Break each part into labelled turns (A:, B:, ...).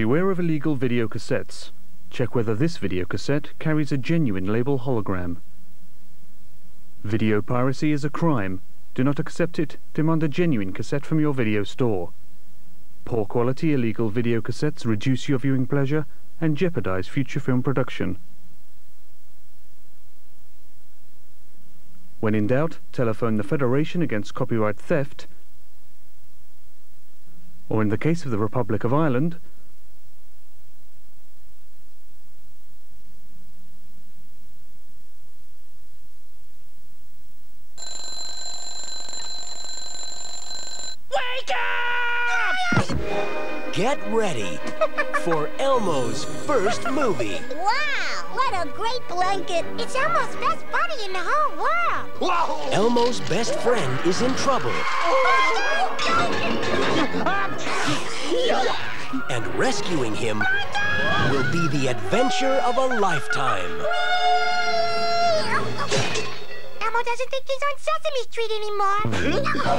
A: Beware of illegal video cassettes. Check whether this video cassette carries a genuine label hologram. Video piracy is a crime. Do not accept it. Demand a genuine cassette from your video store. Poor quality illegal video cassettes reduce your viewing pleasure and jeopardize future film production. When in doubt, telephone the Federation against copyright theft, or in the case of the Republic of Ireland,
B: Wake!
C: Get ready for Elmo's first movie.
D: Wow, what a great blanket. It's Elmo's best buddy in the whole world.
B: Whoa!
C: Elmo's best friend is in trouble. And rescuing him will be the adventure of a lifetime.
D: Elmo doesn't think he's on Sesame Street anymore.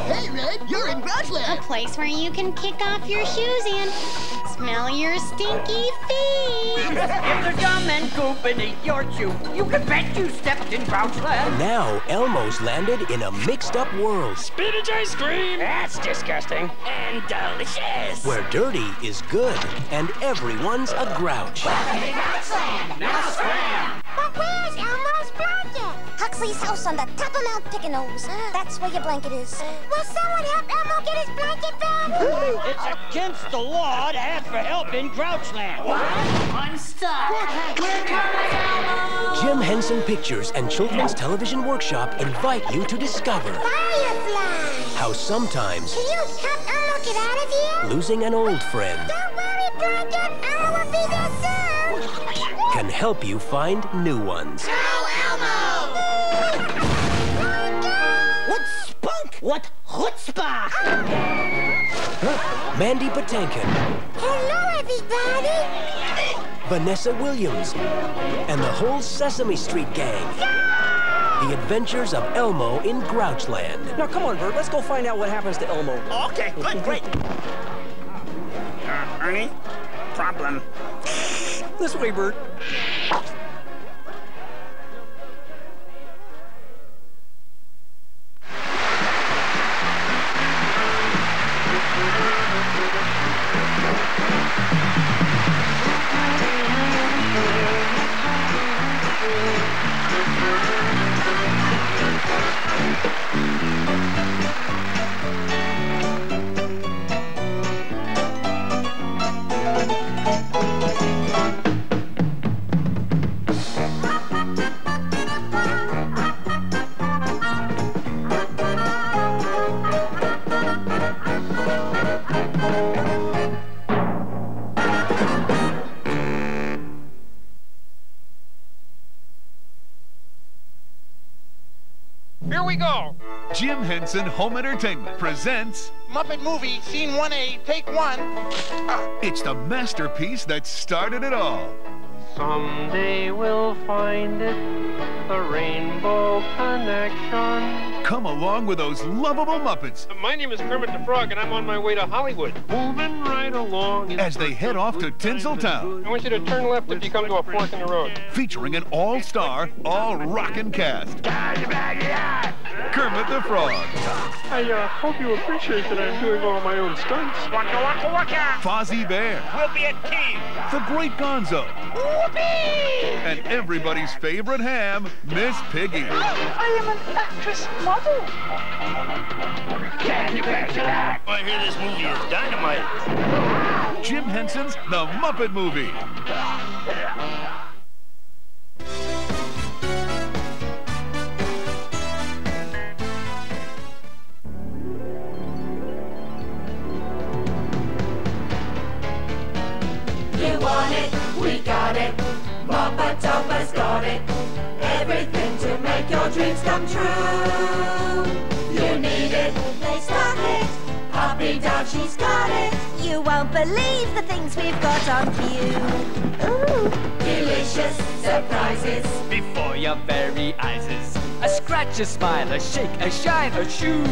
E: Hey, Red, you're in Grouchland.
F: A place where you can kick off your shoes and smell your stinky feet.
G: If they're dumb and goop and eat your chew, you can bet you stepped in Grouchland.
C: Now Elmo's landed in a mixed-up world
G: Spinach ice cream! That's disgusting. And delicious.
C: where dirty is good and everyone's a grouch. Welcome to Grouchland.
G: Now scram!
D: But where's Elmo's blanket?
H: Huxley's house on the top of Mount Pickanoes. That's where your blanket is.
D: Will someone help Elmo get his blanket back?
G: It's against the law to ask for help in Grouchland. What? I'm stuck. We're coming, Elmo!
C: Jim Henson Pictures and Children's Television Workshop invite you to discover
D: Firefly.
C: how sometimes
D: Can you help Elmo get out of here?
C: losing an old friend
D: Don't worry, blanket. Elmo will be there soon.
C: can help you find new ones.
E: What chutzpah?
C: Mandy Patinkin,
D: Hello, everybody.
C: Vanessa Williams, and the whole Sesame Street gang. The Adventures of Elmo in Grouchland.
I: Now, come on, Bert. Let's go find out what happens to Elmo.
E: Okay, good, great.
G: Uh, Ernie, problem.
I: This way, Bert.
J: Here we go. Jim Henson Home Entertainment presents
E: Muppet Movie, Scene 1A, Take One. Ah.
J: It's the masterpiece that started it all.
K: Someday we'll find it, the Rainbow Connection.
J: Come along with those lovable Muppets
K: My name is Kermit the Frog, and I'm on my way to Hollywood. Moving right along.
J: as they head off to
K: pursuit of
J: Tinseltown,
K: I want you to turn left if you come to a fork in the road.
J: featuring an all-star, all-rockin' cast. Kermit the Frog,
K: I uh, hope you appreciate that I'm doing all my own stunts.
G: Waka waka waka!
J: Fozzie Bear,
G: We'll be a team.
J: the Great Gonzo,
G: Whoopee!
J: and everybody's favorite ham, Miss Piggy.
G: I am an actress model. Can you picture that? I hear this movie is dynamite.
J: Jim Henson's The Muppet Movie.
L: Mopatop's got it. Everything to make your dreams come true. You need it, they stock it. Poppy Dog, she's got it.
H: You won't believe the things we've got on view. Ooh.
L: Delicious surprises.
G: Before your very eyes is a scratch, a smile, a shake, a shine, a shoe.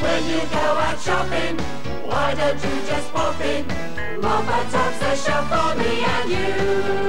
L: When you go out shopping, why don't you just pop in? Mopatop's the show for me and you.